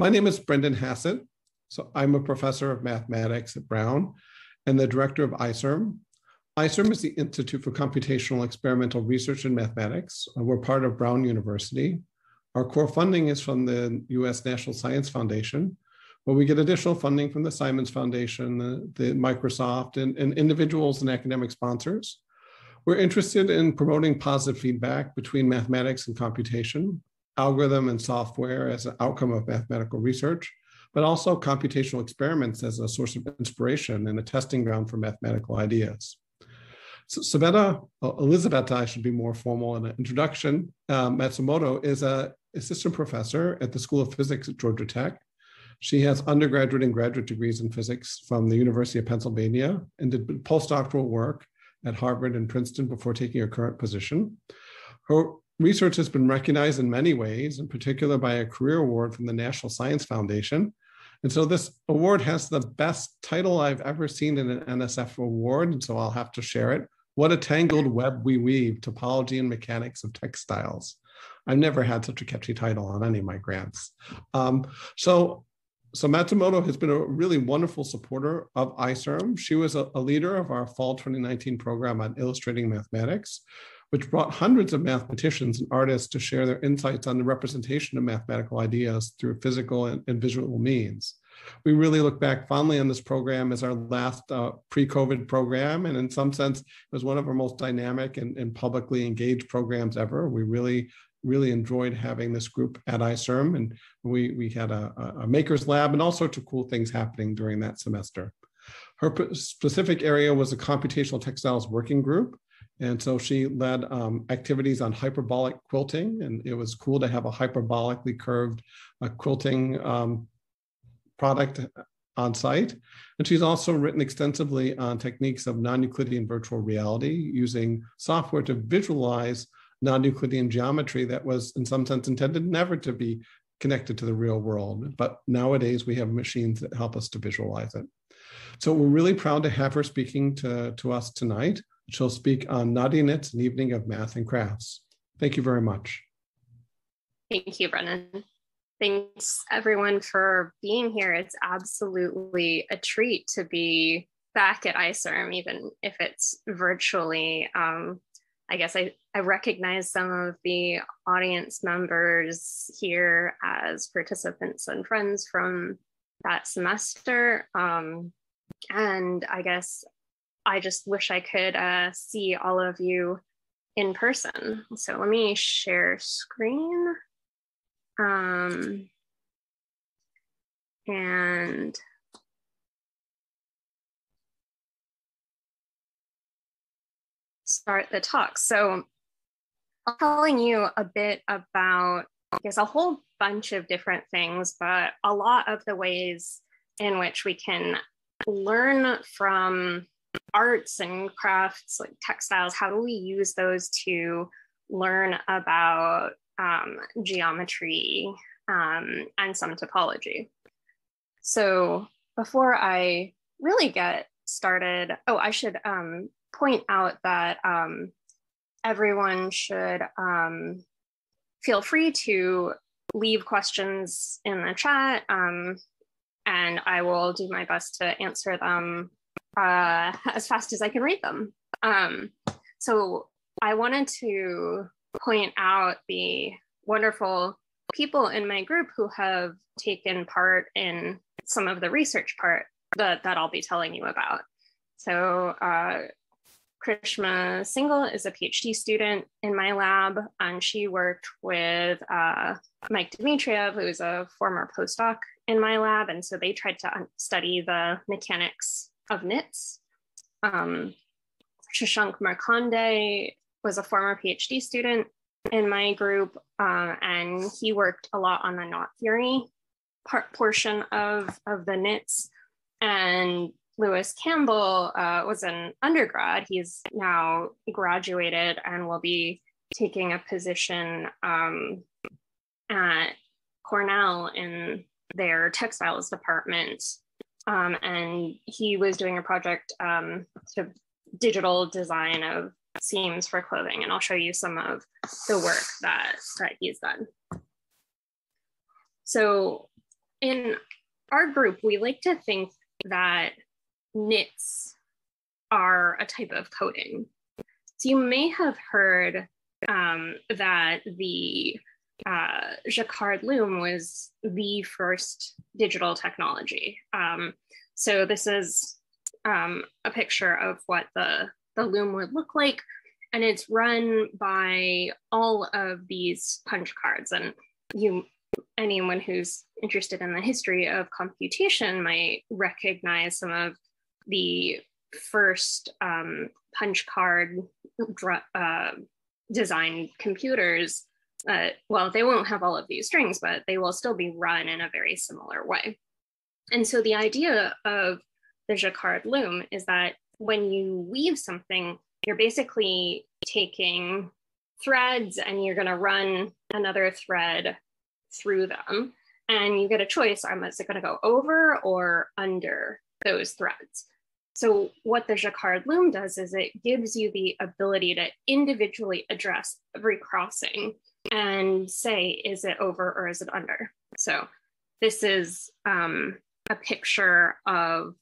My name is Brendan Hassett. So I'm a professor of mathematics at Brown and the director of ICERM. ICERM is the Institute for Computational Experimental Research in Mathematics. Uh, we're part of Brown University. Our core funding is from the US National Science Foundation, but we get additional funding from the Simons Foundation, the, the Microsoft, and, and individuals and academic sponsors. We're interested in promoting positive feedback between mathematics and computation, algorithm and software as an outcome of mathematical research, but also computational experiments as a source of inspiration and a testing ground for mathematical ideas. So Sabetta, uh, Elizabeth, I should be more formal in an introduction. Um, Matsumoto is an assistant professor at the School of Physics at Georgia Tech. She has undergraduate and graduate degrees in physics from the University of Pennsylvania and did postdoctoral work at Harvard and Princeton before taking her current position. Her research has been recognized in many ways, in particular by a career award from the National Science Foundation. And so this award has the best title I've ever seen in an NSF award. And so I'll have to share it. What a tangled web we weave, topology and mechanics of textiles. I've never had such a catchy title on any of my grants. Um, so so Matsumoto has been a really wonderful supporter of ICERM. She was a, a, leader of our fall 2019 program on illustrating mathematics, which brought hundreds of mathematicians and artists to share their insights on the representation of mathematical ideas through physical and, and visual means. We really look back fondly on this program as our last uh, pre-COVID program, and in some sense, it was one of our most dynamic and, and publicly engaged programs ever. We really really enjoyed having this group at ICERM, and we, we had a, a maker's lab and all sorts of cool things happening during that semester. Her specific area was a computational textiles working group. And so she led um, activities on hyperbolic quilting, and it was cool to have a hyperbolically curved uh, quilting um, product on site. And she's also written extensively on techniques of non-Euclidean virtual reality using software to visualize non-Euclidean geometry that was in some sense intended never to be connected to the real world. But nowadays we have machines that help us to visualize it. So we're really proud to have her speaking to, to us tonight. She'll speak on Knotty Knits An Evening of Math and Crafts. Thank you very much. Thank you, Brendan. Thanks everyone for being here. It's absolutely a treat to be back at ICERM, even if it's virtually. Um, I guess I, I recognize some of the audience members here as participants and friends from that semester. Um, and I guess I just wish I could uh, see all of you in person. So let me share screen. Um, and start the talk. So I'm telling you a bit about, I guess, a whole bunch of different things, but a lot of the ways in which we can learn from arts and crafts like textiles. How do we use those to learn about um, geometry um, and some topology? So before I really get started, oh, I should um, point out that um, everyone should um, feel free to leave questions in the chat um, and I will do my best to answer them uh, as fast as I can read them. Um, so I wanted to point out the wonderful people in my group who have taken part in some of the research part that, that I'll be telling you about. So uh, Krishma Singal is a PhD student in my lab, and she worked with uh, Mike Dimitriyev, who's a former postdoc in my lab. And so they tried to study the mechanics of knits. Um, Shashank Markande was a former PhD student in my group, uh, and he worked a lot on the knot theory part portion of, of the knits. And Lewis Campbell uh, was an undergrad. He's now graduated and will be taking a position um, at Cornell in their textiles department. Um, and he was doing a project um, digital design of seams for clothing. And I'll show you some of the work that, that he's done. So in our group, we like to think that knits are a type of coding. So you may have heard um, that the uh, Jacquard loom was the first digital technology. Um, so this is um, a picture of what the, the loom would look like. And it's run by all of these punch cards. And you, anyone who's interested in the history of computation might recognize some of the first um, punch card uh, computers. Uh, well, they won't have all of these strings, but they will still be run in a very similar way. And so the idea of the jacquard loom is that when you weave something, you're basically taking threads and you're going to run another thread through them. And you get a choice um, is it going to go over or under those threads? So, what the Jacquard loom does is it gives you the ability to individually address every crossing and say, is it over or is it under? So, this is um, a picture of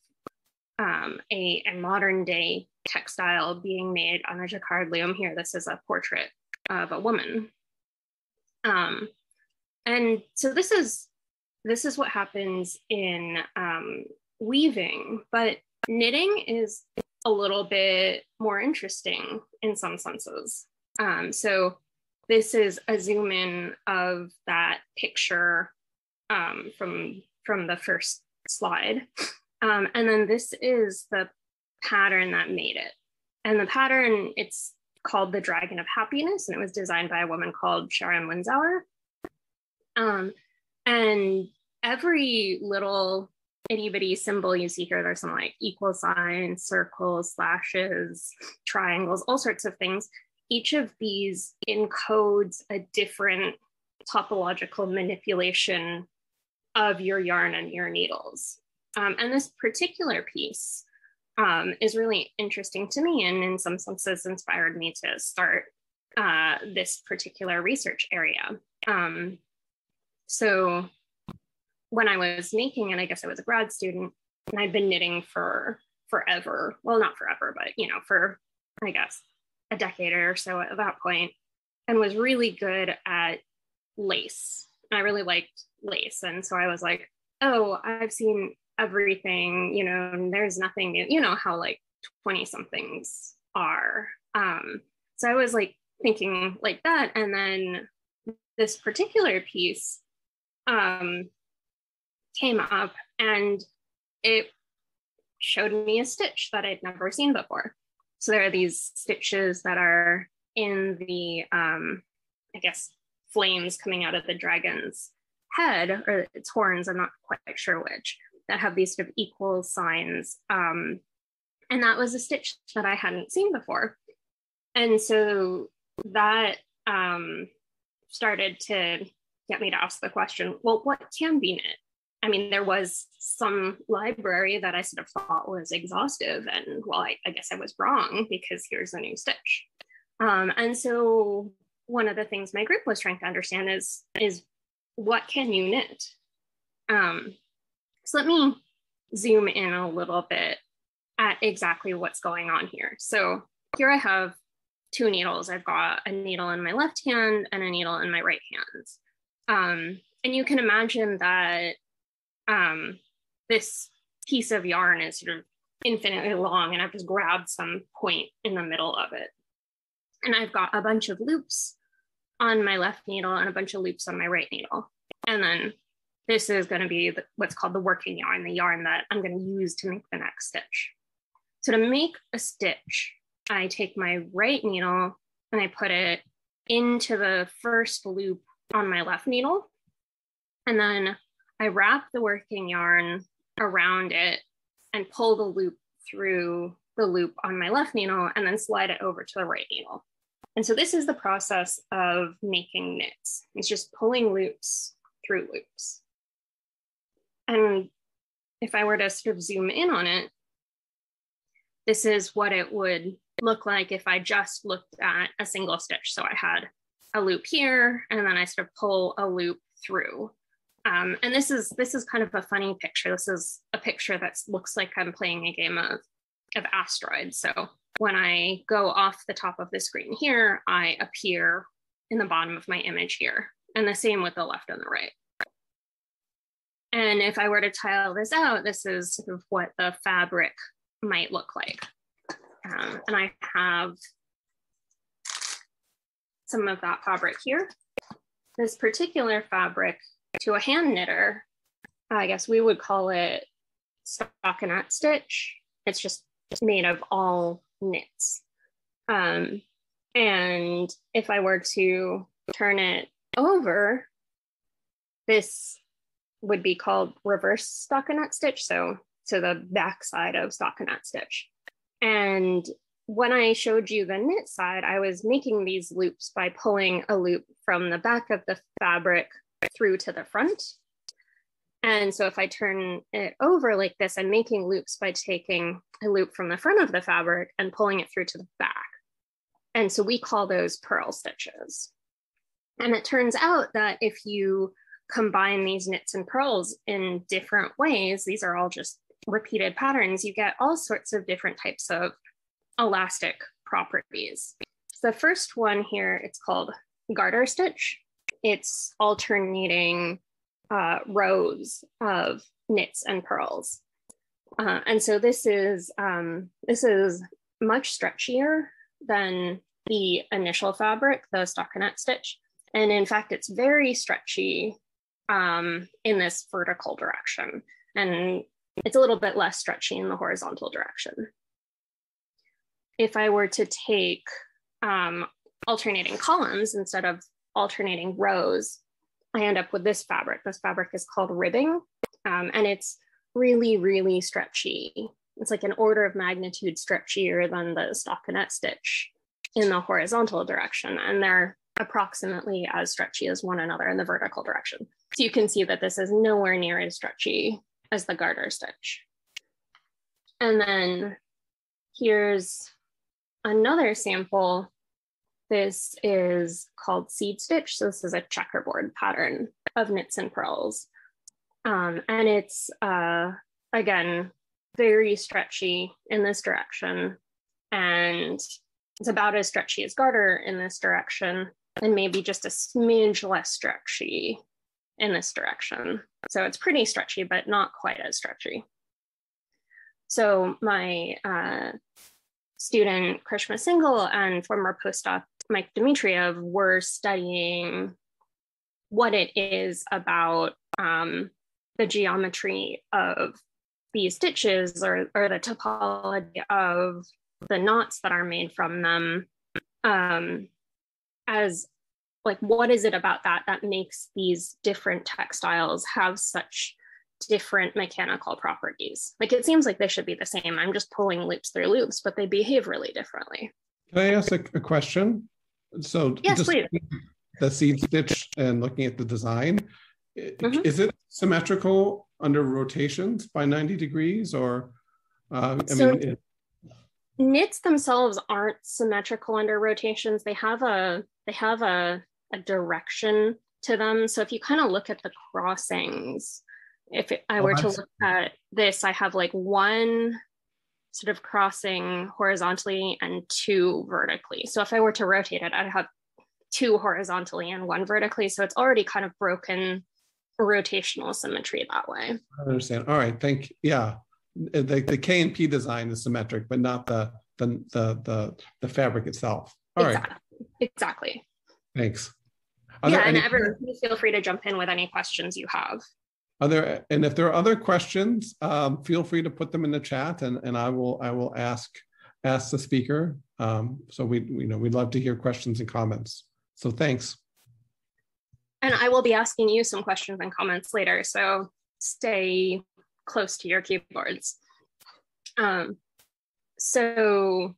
um, a, a, modern day textile being made on a jacquard loom. Here, this is a portrait of a woman. Um, and so this is this is what happens in um, weaving, but knitting is a little bit more interesting in some senses. Um, so this is a zoom in of that picture um, from from the first slide. Um, and then this is the pattern that made it. And the pattern, it's called the Dragon of Happiness, and it was designed by a woman called Sharon Winzauer. Um, and every little itty bitty symbol you see here, there's some like equal signs, circles, slashes, triangles, all sorts of things. Each of these encodes a different topological manipulation of your yarn and your needles. Um, and this particular piece um, is really interesting to me and in some senses inspired me to start uh, this particular research area. Um, so when I was making it, I guess I was a grad student and I'd been knitting for forever. Well, not forever, but you know, for I guess a decade or so at that point, and was really good at lace. I really liked lace. And so I was like, oh, I've seen everything, you know, there's nothing new, you know, how like 20 somethings are. Um, so I was like thinking like that. And then this particular piece um, came up and it showed me a stitch that I'd never seen before. So there are these stitches that are in the, um, I guess, flames coming out of the dragon's head or its horns, I'm not quite sure which, that have these sort of equal signs. Um, and that was a stitch that I hadn't seen before. And so that um, started to get me to ask the question well, what can be knit? I mean, there was some library that I sort of thought was exhaustive, and well, I, I guess I was wrong because here's a new stitch. Um, and so, one of the things my group was trying to understand is is what can you knit? Um, so let me zoom in a little bit at exactly what's going on here. So here I have two needles. I've got a needle in my left hand and a needle in my right hand. Um, and you can imagine that um, this piece of yarn is sort of infinitely long and I've just grabbed some point in the middle of it. And I've got a bunch of loops on my left needle and a bunch of loops on my right needle. And then this is going to be the, what's called the working yarn, the yarn that I'm going to use to make the next stitch. So to make a stitch, I take my right needle and I put it into the first loop on my left needle. And then I wrap the working yarn around it and pull the loop through the loop on my left needle and then slide it over to the right needle. And so this is the process of making knits. It's just pulling loops through loops. And if I were to sort of zoom in on it, this is what it would look like if I just looked at a single stitch. So I had a loop here, and then I sort of pull a loop through. Um, and this is this is kind of a funny picture. This is a picture that looks like I'm playing a game of of asteroids. So when I go off the top of the screen here, I appear in the bottom of my image here, and the same with the left and the right. And if I were to tile this out, this is sort of what the fabric might look like. Um, and I have some of that fabric here. This particular fabric to a hand knitter, I guess we would call it stockinette stitch. It's just made of all knits. Um, and if I were to turn it over, this would be called reverse stockinette stitch. So to the back side of stockinette stitch. And when I showed you the knit side, I was making these loops by pulling a loop from the back of the fabric through to the front. And so if I turn it over like this, I'm making loops by taking a loop from the front of the fabric and pulling it through to the back. And so we call those purl stitches. And it turns out that if you combine these knits and purls in different ways, these are all just repeated patterns, you get all sorts of different types of elastic properties. The first one here, it's called garter stitch. It's alternating uh, rows of knits and purls. Uh, and so this is um, this is much stretchier than the initial fabric, the stockinette stitch. And in fact, it's very stretchy um, in this vertical direction. And it's a little bit less stretchy in the horizontal direction. If I were to take um, alternating columns instead of alternating rows, I end up with this fabric. This fabric is called ribbing, um, and it's really, really stretchy. It's like an order of magnitude stretchier than the stockinette stitch in the horizontal direction, and they're approximately as stretchy as one another in the vertical direction. So you can see that this is nowhere near as stretchy as the garter stitch. And then here's another sample. This is called seed stitch. So this is a checkerboard pattern of knits and purls. Um, and it's, uh, again, very stretchy in this direction. And it's about as stretchy as garter in this direction, and maybe just a smidge less stretchy in this direction. So it's pretty stretchy, but not quite as stretchy. So my uh, student Krishma Singal and former postdoc Mike Dimitriyev were studying what it is about um, the geometry of these stitches or, or the topology of the knots that are made from them. Um, as like what is it about that that makes these different textiles have such different mechanical properties? Like it seems like they should be the same. I'm just pulling loops through loops but they behave really differently. Can i ask a, a question so yes, please. the seed stitch and looking at the design mm-hmm. is it symmetrical under rotations by 90 degrees or uh, i so, mean it, knits themselves aren't symmetrical under rotations they have a they have a, a direction to them so if you kind of look at the crossings if it, i oh, were to look at this i have like one sort of crossing horizontally and two vertically so if i were to rotate it i'd have two horizontally and one vertically so it's already kind of broken rotational symmetry that way i understand all right thank yeah the, the K and P design is symmetric, but not the the the the, the fabric itself. All exactly. right. Exactly. Thanks. Are yeah, and everyone, feel free to jump in with any questions you have. Are there and if there are other questions, um, feel free to put them in the chat, and and I will I will ask ask the speaker. Um, so we you know we'd love to hear questions and comments. So thanks. And I will be asking you some questions and comments later. So stay close to your keyboards. Um, so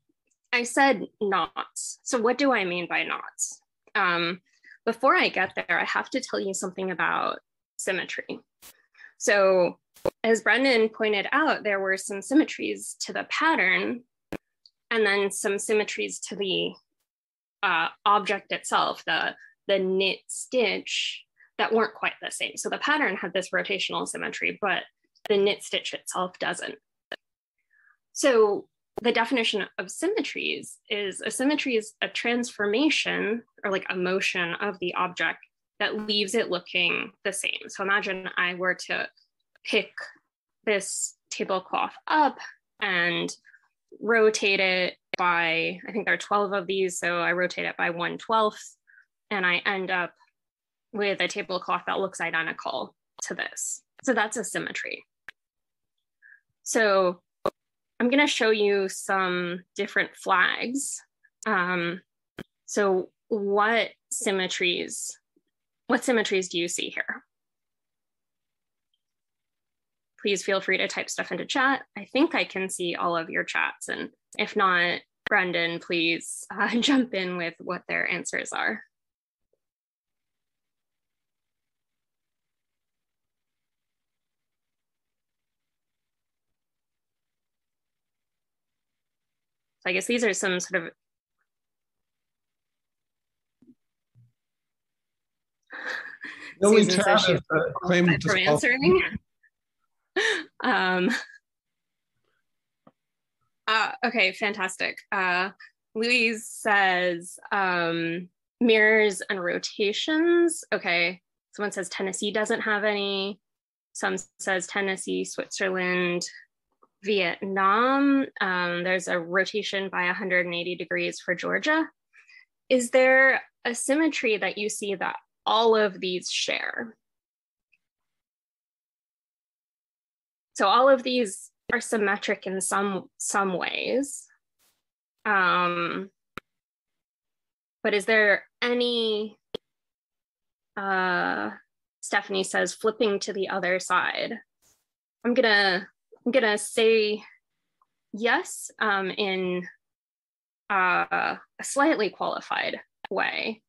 I said knots. So what do I mean by knots? Um, before I get there, I have to tell you something about symmetry. So as Brendan pointed out, there were some symmetries to the pattern and then some symmetries to the uh, object itself, the, the knit stitch that weren't quite the same. So the pattern had this rotational symmetry, but the knit stitch itself doesn't. So the definition of symmetries is a symmetry is a transformation or like a motion of the object that leaves it looking the same. So imagine I were to pick this tablecloth up and rotate it by, I think there are 12 of these, so I rotate it by 1 12th, and I end up with a tablecloth that looks identical to this. So that's a symmetry. So I'm going to show you some different flags. Um, so what symmetries, what symmetries do you see here? Please feel free to type stuff into chat. I think I can see all of your chats. And if not, Brendan, please uh, jump in with what their answers are. So I guess these are some sort of only chat is the claim from answering. um, uh, okay, fantastic. Uh, Louise says um, mirrors and rotations. Okay, someone says Tennessee doesn't have any. Some says Tennessee, Switzerland, Vietnam. Um, there's a rotation by 180 degrees for Georgia. Is there a symmetry that you see that all of these share? So all of these are symmetric in some some ways. Um, but is there any uh, Stephanie says flipping to the other side. I'm gonna I'm gonna say yes um, in uh, a slightly qualified way.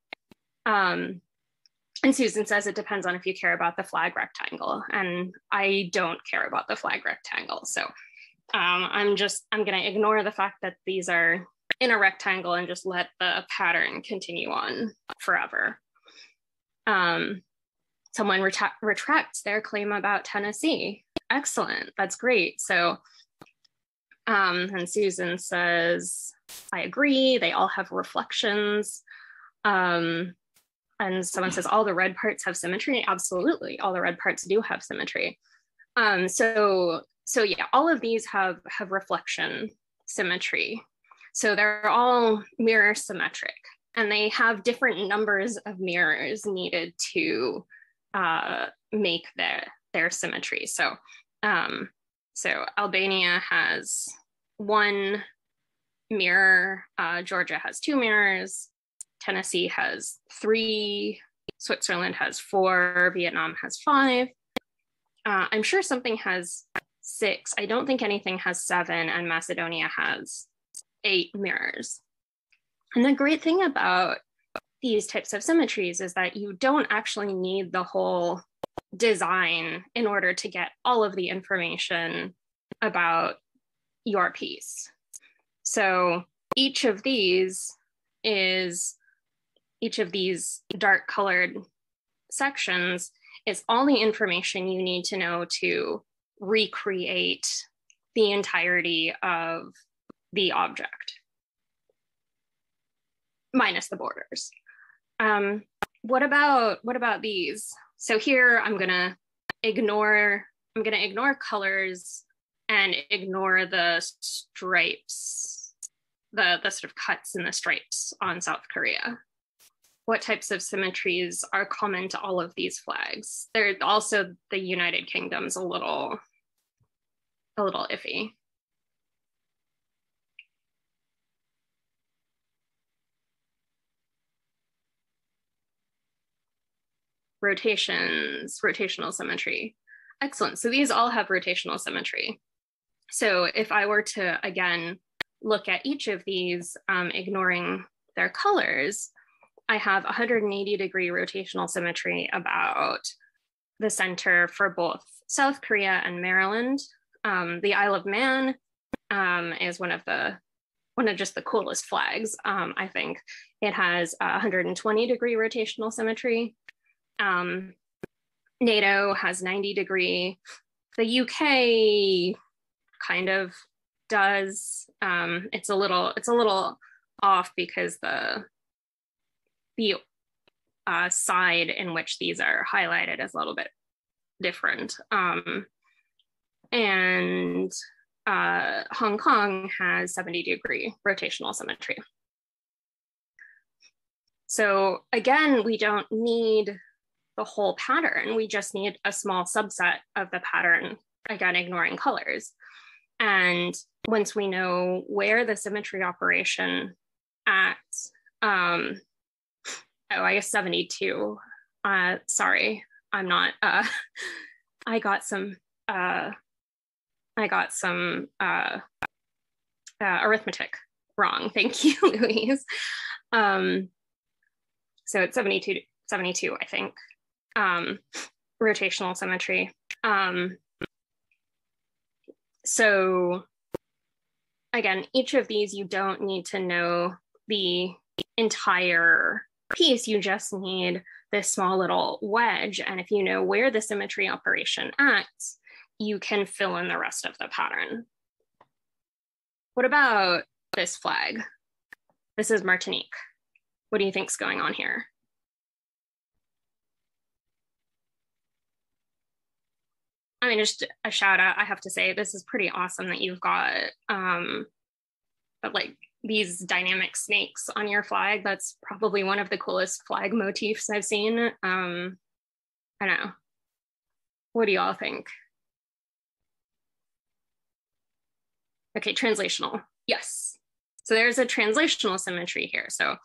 Um, and Susan says it depends on if you care about the flag rectangle, and I don't care about the flag rectangle. So um, I'm just I'm gonna ignore the fact that these are in a rectangle and just let the pattern continue on forever. Um, someone retracts their claim about Tennessee excellent. That's great. So, um, and Susan says, I agree. They all have reflections. Um, and someone says, all the red parts have symmetry. Absolutely. All the red parts do have symmetry. Um, so, so yeah, all of these have, have reflection symmetry. So they're all mirror symmetric and they have different numbers of mirrors needed to uh, make their, their symmetry. So um, so Albania has one mirror, uh, Georgia has two mirrors, Tennessee has three, Switzerland has four, Vietnam has five. Uh, I'm sure something has six. I don't think anything has seven, and Macedonia has eight mirrors. And the great thing about these types of symmetries is that you don't actually need the whole design in order to get all of the information about your piece. So each of these is each of these dark colored sections is all the information you need to know to recreate the entirety of the object minus the borders um, what about what about these so here I'm gonna ignore, I'm gonna ignore colors and ignore the stripes, the, the sort of cuts in the stripes on South Korea. What types of symmetries are common to all of these flags? They're also the United Kingdom's a little, a little iffy. rotations, rotational symmetry. Excellent. So these all have rotational symmetry. So if I were to, again, look at each of these, um, ignoring their colors, I have 180 degree rotational symmetry about the center for both South Korea and Maryland. Um, the Isle of Man um, is one of the one of just the coolest flags. Um, I think it has 120 degree rotational symmetry. Um, NATO has 90 degree. The UK kind of does. Um, it's a little it's a little off because the the uh, side in which these are highlighted is a little bit different. Um, and uh, Hong Kong has 70 degree rotational symmetry. So again, we don't need the whole pattern. We just need a small subset of the pattern, again, ignoring colors. And once we know where the symmetry operation acts, um, oh, I guess 72. Uh, sorry, I'm not, uh, I got some, uh, I got some uh, uh, arithmetic wrong. Thank you, Louise. Um, so it's 72, 72, I think. Um, rotational symmetry. Um, so again, each of these, you don't need to know the entire piece. You just need this small little wedge. And if you know where the symmetry operation acts, you can fill in the rest of the pattern. What about this flag? This is Martinique. What do you think's going on here? I mean, just a shout out. I have to say, this is pretty awesome that you've got um, but like these dynamic snakes on your flag. That's probably one of the coolest flag motifs I've seen. Um, I don't know. What do y'all think? Okay, translational. Yes. So there's a translational symmetry here. So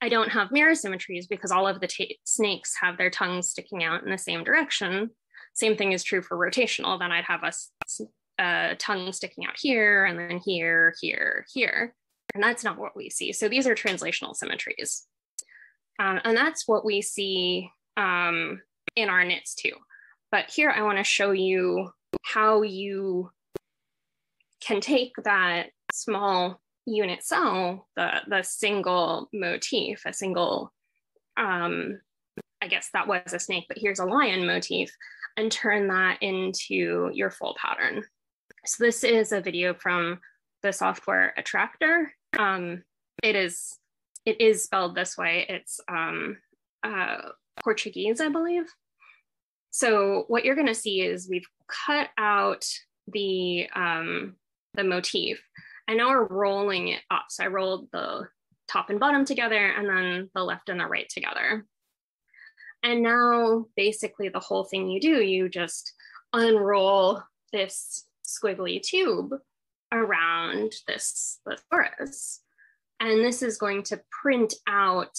I don't have mirror symmetries because all of the snakes have their tongues sticking out in the same direction. Same thing is true for rotational. Then I'd have a, a tongue sticking out here and then here, here, here. And that's not what we see. So these are translational symmetries. Um, and that's what we see um, in our knits too. But here I wanna show you how you can take that small unit cell, the, the single motif, a single, um, I guess that was a snake, but here's a lion motif, and turn that into your full pattern. So this is a video from the software Atractor. Um, it is it is spelled this way. It's um, uh, Portuguese, I believe. So what you're going to see is we've cut out the um, the motif, and now we're rolling it up. So I rolled the top and bottom together, and then the left and the right together. And now basically the whole thing you do, you just unroll this squiggly tube around this the. And this is going to print out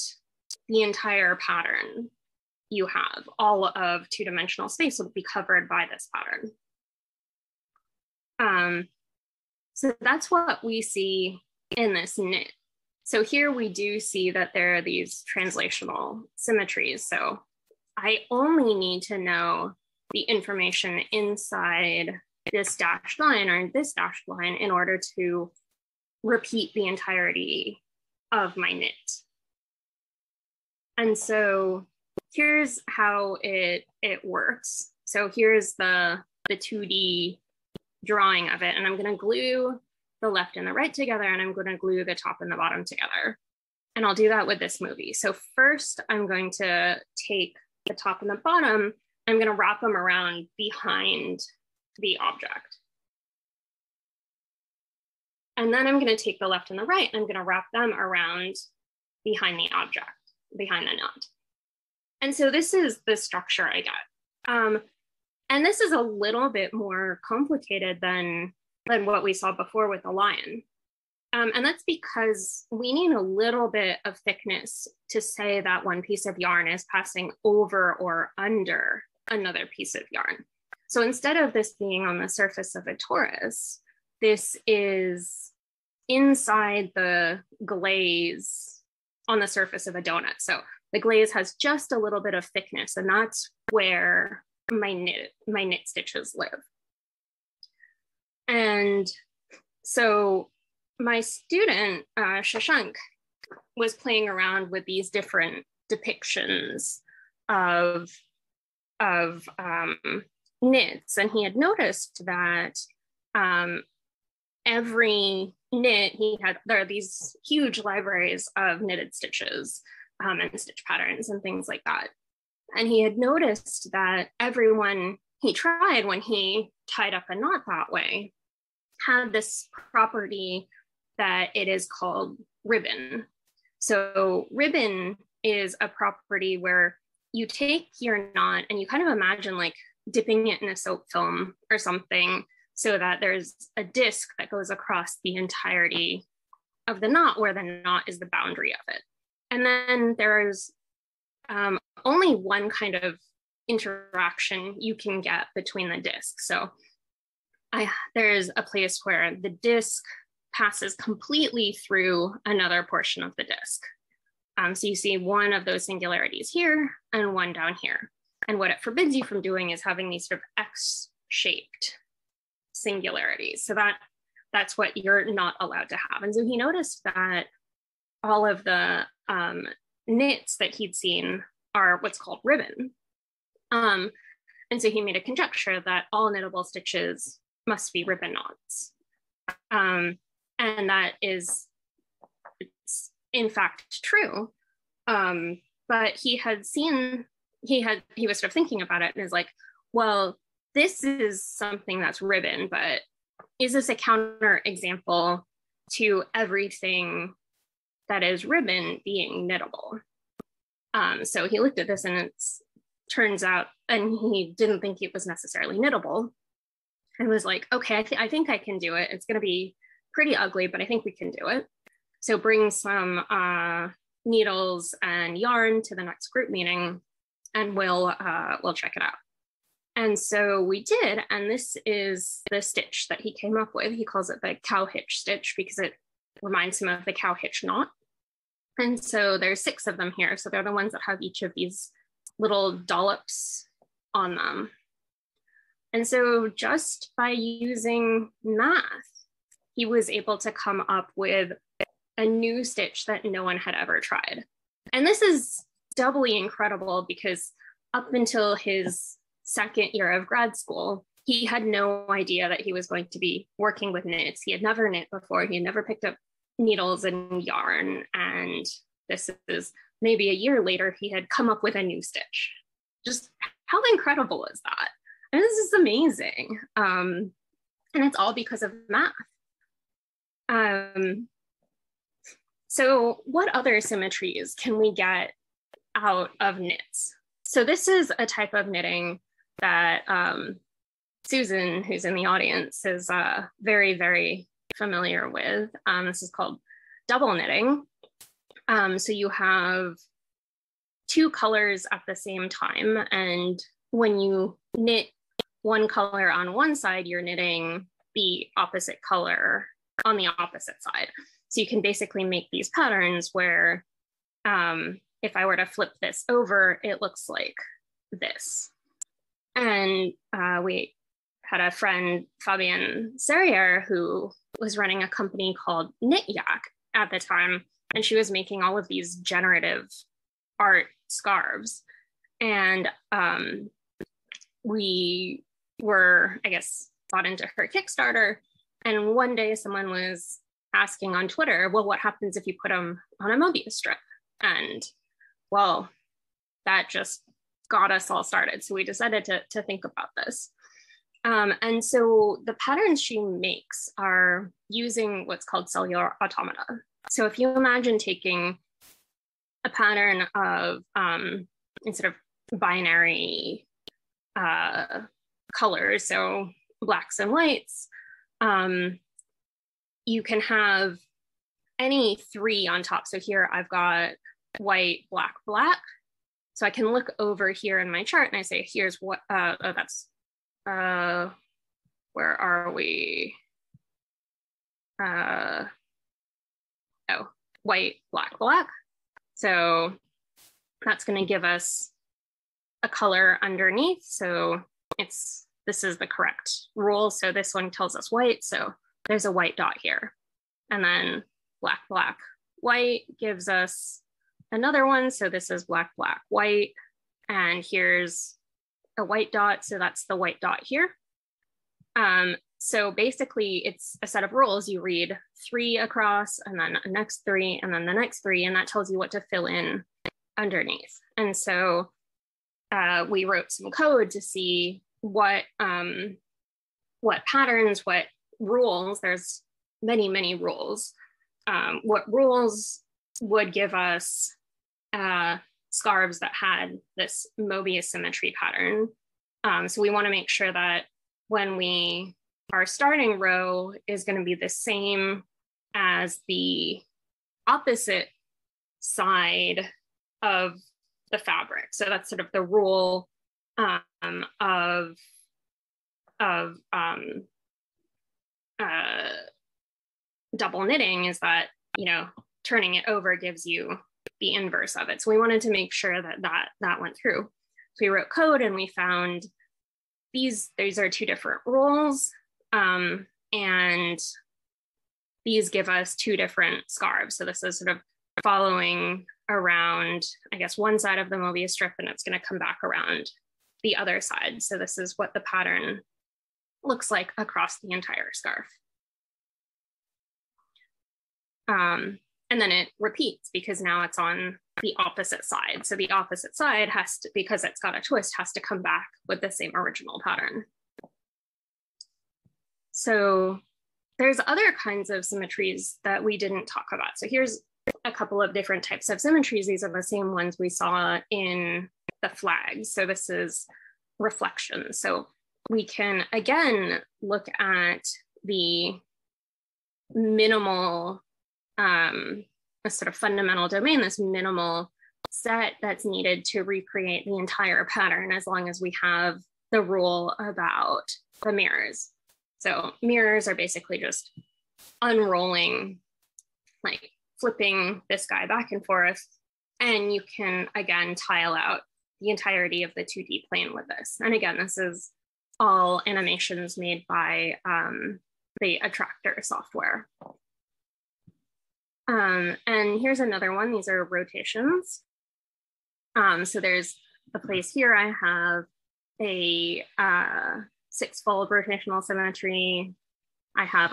the entire pattern you have. All of two-dimensional space will be covered by this pattern. Um, so that's what we see in this knit. So here we do see that there are these translational symmetries. So I only need to know the information inside this dashed line or this dashed line in order to repeat the entirety of my knit. And so here's how it, it works. So here's the, the 2D drawing of it. And I'm gonna glue the left and the right together and I'm gonna glue the top and the bottom together. And I'll do that with this movie. So first I'm going to take the top and the bottom, I'm going to wrap them around behind the object. And then I'm going to take the left and the right, and I'm going to wrap them around behind the object, behind the knot. And so this is the structure I get. Um, and this is a little bit more complicated than, than what we saw before with the lion. Um, and that's because we need a little bit of thickness to say that one piece of yarn is passing over or under another piece of yarn. So instead of this being on the surface of a torus, this is inside the glaze on the surface of a donut. So the glaze has just a little bit of thickness, and that's where my knit, my knit stitches live. And so my student, uh, Shashank, was playing around with these different depictions of, of um, knits, and he had noticed that um, every knit he had there are these huge libraries of knitted stitches um, and stitch patterns and things like that. And he had noticed that everyone he tried when he tied up a knot that way had this property that it is called ribbon. So, ribbon is a property where you take your knot and you kind of imagine like dipping it in a soap film or something so that there's a disc that goes across the entirety of the knot where the knot is the boundary of it. And then there's um, only one kind of interaction you can get between the discs. So I, there's a place where the disc passes completely through another portion of the disc. Um, so you see one of those singularities here and one down here. And what it forbids you from doing is having these sort of X-shaped singularities. So that that's what you're not allowed to have. And so he noticed that all of the um, knits that he'd seen are what's called ribbon. Um, and so he made a conjecture that all knittable stitches must be ribbon knots. Um, and that is it's in fact true. Um, but he had seen, he had, he was sort of thinking about it and is like, well, this is something that's ribbon, but is this a counter example to everything that is ribbon being knittable? Um, so he looked at this and it turns out, and he didn't think it was necessarily knittable and was like, okay, I, th- I think I can do it. It's going to be pretty ugly, but I think we can do it. So bring some uh, needles and yarn to the next group meeting, and we'll uh, we'll check it out. And so we did, and this is the stitch that he came up with. He calls it the cow hitch stitch because it reminds him of the cow hitch knot. And so there's six of them here. So they're the ones that have each of these little dollops on them. And so just by using math, he was able to come up with a new stitch that no one had ever tried. And this is doubly incredible because up until his second year of grad school, he had no idea that he was going to be working with knits. He had never knit before, he had never picked up needles and yarn. And this is maybe a year later, he had come up with a new stitch. Just how incredible is that? And this is amazing. Um, and it's all because of math. Um, so, what other symmetries can we get out of knits? So, this is a type of knitting that um, Susan, who's in the audience, is uh, very, very familiar with. Um, this is called double knitting. Um, so, you have two colors at the same time. And when you knit one color on one side, you're knitting the opposite color on the opposite side. So you can basically make these patterns where um, if I were to flip this over, it looks like this. And uh, we had a friend, Fabienne Serriere, who was running a company called Knit Yak at the time. And she was making all of these generative art scarves. And um, we were, I guess, bought into her Kickstarter. And one day someone was asking on Twitter, well, what happens if you put them on a Mobius strip? And well, that just got us all started. So we decided to, to think about this. Um, and so the patterns she makes are using what's called cellular automata. So if you imagine taking a pattern of um, instead of binary uh, colors, so blacks and whites, um, you can have any three on top. So here I've got white, black, black. So I can look over here in my chart and I say, here's what, uh, oh, that's, uh, where are we? Uh, oh, white, black, black. So that's going to give us a color underneath. So it's, this is the correct rule. So this one tells us white. So there's a white dot here. And then black, black, white gives us another one. So this is black, black, white. And here's a white dot, so that's the white dot here. Um, so basically it's a set of rules. You read three across and then the next three and then the next three, and that tells you what to fill in underneath. And so uh, we wrote some code to see what um, what patterns, what rules, there's many, many rules, um, what rules would give us uh, scarves that had this Mobius symmetry pattern. Um, so we wanna make sure that when we, our starting row is gonna be the same as the opposite side of the fabric. So that's sort of the rule um, of of um, uh, double knitting is that you know turning it over gives you the inverse of it. So we wanted to make sure that that that went through. So we wrote code and we found these. These are two different rules, um, and these give us two different scarves. So this is sort of following around, I guess, one side of the Mobius strip, and it's going to come back around the other side. So this is what the pattern looks like across the entire scarf. Um, and then it repeats because now it's on the opposite side. So the opposite side has to, because it's got a twist, has to come back with the same original pattern. So there's other kinds of symmetries that we didn't talk about. So here's a couple of different types of symmetries. These are the same ones we saw in the flag. So this is reflection. So we can again look at the minimal um, a sort of fundamental domain, this minimal set that's needed to recreate the entire pattern as long as we have the rule about the mirrors. So mirrors are basically just unrolling, like flipping this guy back and forth. And you can, again, tile out the entirety of the 2D plane with this. And again, this is all animations made by um, the Atractor software. Um, and here's another one. These are rotations. Um, so there's a place here I have a uh, six-fold rotational symmetry. I have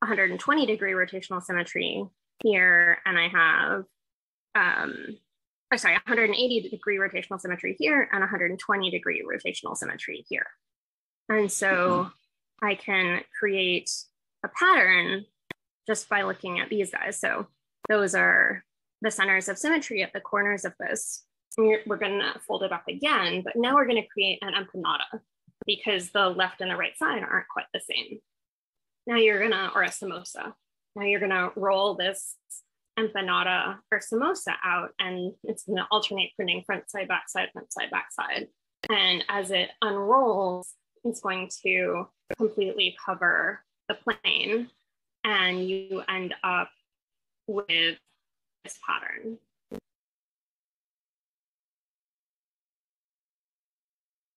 120 degree rotational symmetry here, and I have, um, oh, sorry, 180 degree rotational symmetry here and 120 degree rotational symmetry here. And so mm-hmm. I can create a pattern just by looking at these guys. So those are the centers of symmetry at the corners of this. We're, to fold it up again, but now we're going to create an empanada because the left and the right side aren't quite the same. Now you're going to, or a samosa. Now you're going to roll this empanada or samosa out and it's going to alternate printing front side, back side, front side, back side. And as it unrolls, it's going to completely cover the plane and you end up with this pattern.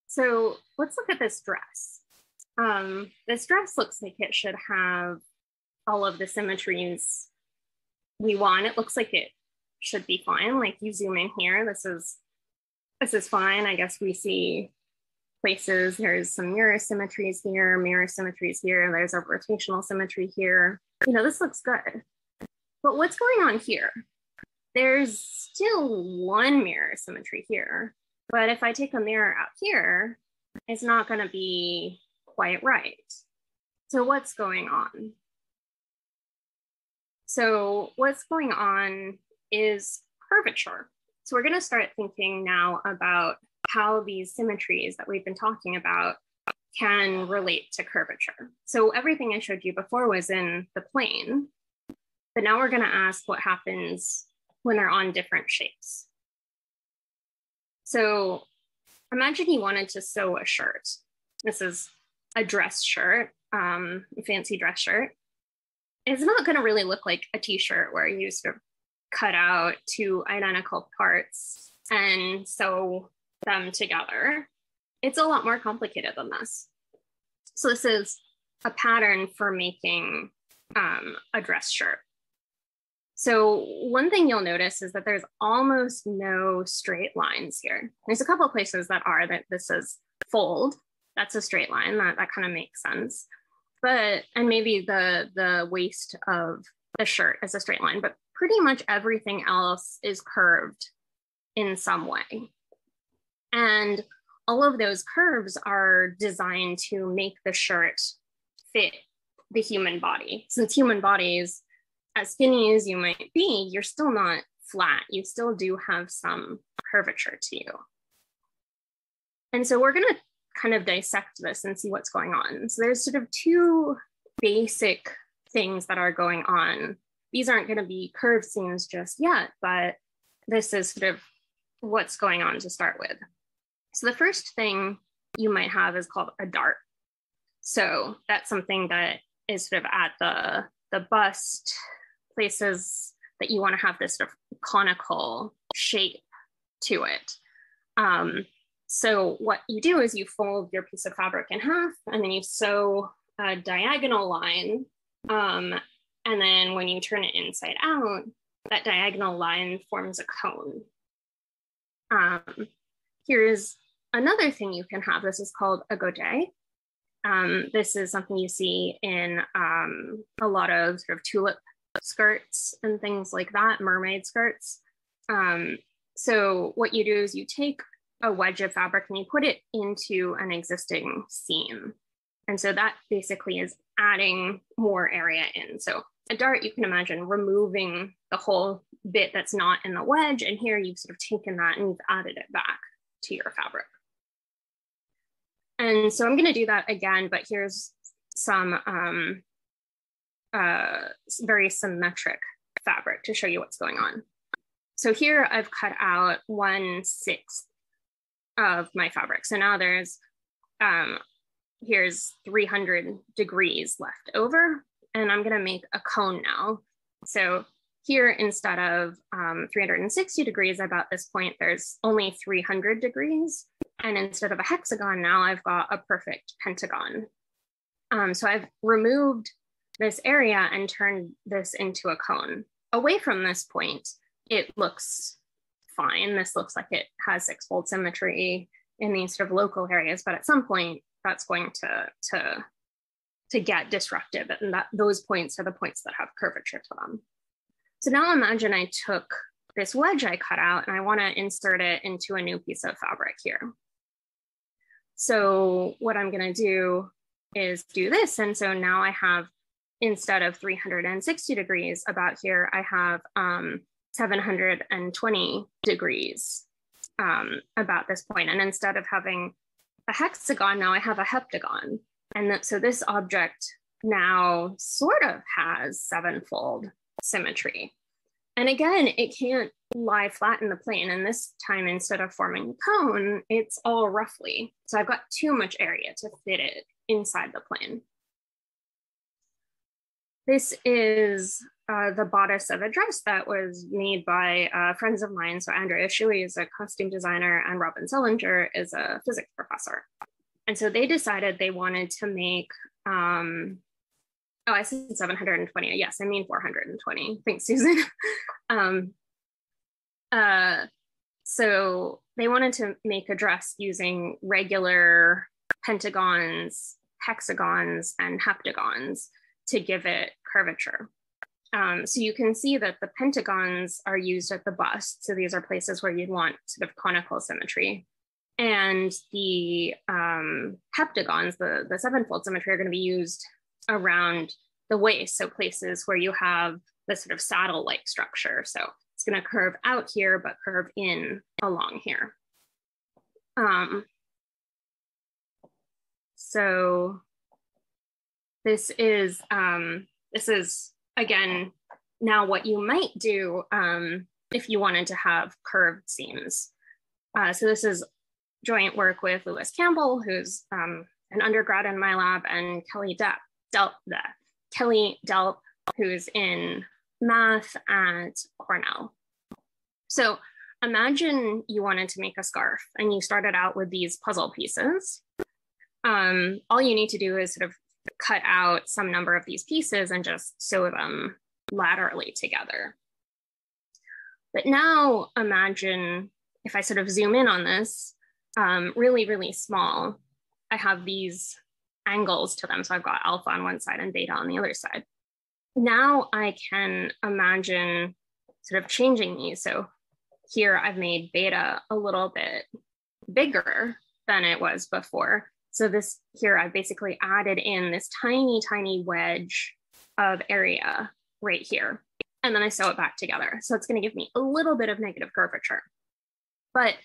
So let's look at this dress. Um, this dress looks like it should have all of the symmetries we want. It looks like it should be fine. Like you zoom in here, this is this is fine. I guess we see places. There's some mirror symmetries here, mirror symmetries here. There's a rotational symmetry here. You know, this looks good. But what's going on here? There's still one mirror symmetry here. But if I take a mirror out here, it's not going to be quite right. So what's going on? So what's going on is curvature. So we're going to start thinking now about how these symmetries that we've been talking about can relate to curvature. So everything I showed you before was in the plane, but now we're going to ask what happens when they're on different shapes. So imagine you wanted to sew a shirt. This is a dress shirt, um, a fancy dress shirt. It's not going to really look like a t-shirt where you sort of cut out two identical parts and sew them together. It's a lot more complicated than this. So this is a pattern for making um, a dress shirt. So one thing you'll notice is that there's almost no straight lines here. There's a couple places that are that this is fold. That's a straight line. That, that kind of makes sense. But, and maybe the, the waist of the shirt is a straight line, but pretty much everything else is curved in some way. And all of those curves are designed to make the shirt fit the human body. Since human bodies, as skinny as you might be, you're still not flat. You still do have some curvature to you. And so we're going to kind of dissect this and see what's going on. So there's sort of two basic things that are going on. These aren't going to be curved seams just yet, but this is sort of what's going on to start with. So the first thing you might have is called a dart. So that's something that is sort of at the, the bust, places that you want to have this sort of conical shape to it. Um, so what you do is you fold your piece of fabric in half and then you sew a diagonal line. Um, and then when you turn it inside out, that diagonal line forms a cone. Um, here's another thing you can have. This is called a godet. Um, this is something you see in um, a lot of sort of tulip skirts and things like that, mermaid skirts. Um, so what you do is you take a wedge of fabric and you put it into an existing seam. And so that basically is adding more area in. So a dart, you can imagine removing the whole bit that's not in the wedge. And here you've sort of taken that and you've added it back to your fabric. And so I'm going to do that again, but here's some um, uh, very symmetric fabric to show you what's going on. So here I've cut out one sixth of my fabric. So now there's, um, here's 300 degrees left over and I'm gonna make a cone now. So here, instead of um, 360 degrees about this point, there's only 300 degrees. And instead of a hexagon now, I've got a perfect pentagon. Um, so I've removed this area and turned this into a cone. Away from this point, it looks fine. This looks like it has six-fold symmetry in these sort of local areas, but at some point that's going to, to, to get disruptive and that those points are the points that have curvature to them. So now imagine I took this wedge I cut out and I wanna insert it into a new piece of fabric here. So what I'm gonna do is do this. And so now I have, instead of 360 degrees about here, I have um, 720 degrees um, about this point. And instead of having a hexagon, now I have a heptagon. And that, so this object now sort of has sevenfold symmetry. And again, it can't lie flat in the plane. And this time, instead of forming a cone, it's all roughly. So I've got too much area to fit it inside the plane. This is uh, the bodice of a dress that was made by uh, friends of mine. So Andrea Shuey is a costume designer and Robin Selinger is a physics professor. And so they decided they wanted to make um, Oh, I said 720. Yes, I mean 420. Thanks, Susan. um, uh, so they wanted to make a dress using regular pentagons, hexagons, and heptagons to give it curvature. Um, so you can see that the pentagons are used at the bust. So these are places where you'd want sort of conical symmetry. And the um, heptagons, the, the sevenfold symmetry, are going to be used around the waist. So places where you have the sort of saddle-like structure. So it's going to curve out here, but curve in along here. Um, so this is, um, this is again, now what you might do um, if you wanted to have curved seams. Uh, so this is joint work with Lewis Campbell, who's um, an undergrad in my lab, and Kelly Depp, Delp, the Kelly Delp, who's in math at Cornell. So imagine you wanted to make a scarf and you started out with these puzzle pieces. Um, all you need to do is sort of cut out some number of these pieces and just sew them laterally together. But now imagine if I sort of zoom in on this, um, really, really small, I have these angles to them. So I've got alpha on one side and beta on the other side. Now I can imagine sort of changing these. So here I've made beta a little bit bigger than it was before. So this here I've basically added in this tiny, tiny wedge of area right here. And then I sew it back together. So it's gonna give me a little bit of negative curvature. But